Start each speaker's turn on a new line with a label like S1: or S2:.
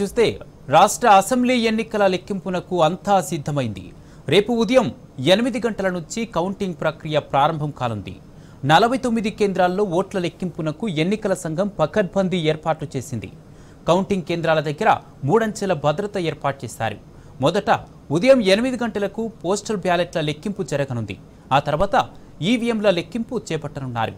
S1: చూస్తే రాష్ట్ర అసెంబ్లీ ఎన్నికల లెక్కింపునకు అంతా సిద్ధమైంది. రేపు ఉదయం ఎనిమిది గంటల నుంచి కౌంటింగ్ ప్రక్రియ ప్రారంభం కానుంది. నలభై తొమ్మిది కేంద్రాల్లో ఓట్ల లెక్కింపునకు ఎన్నికల సంఘం పకడ్బందీ ఏర్పాట్లు చేసింది. కౌంటింగ్ కేంద్రాల దగ్గర మూడంచెల భద్రత ఏర్పాటు చేశారు. మొదట ఉదయం ఎనిమిది గంటలకు పోస్టల్ బ్యాలెట్ల లెక్కింపు జరగనుంది. ఆ తర్వాత ఈవీఎంల లెక్కింపు చేపట్టనున్నారు.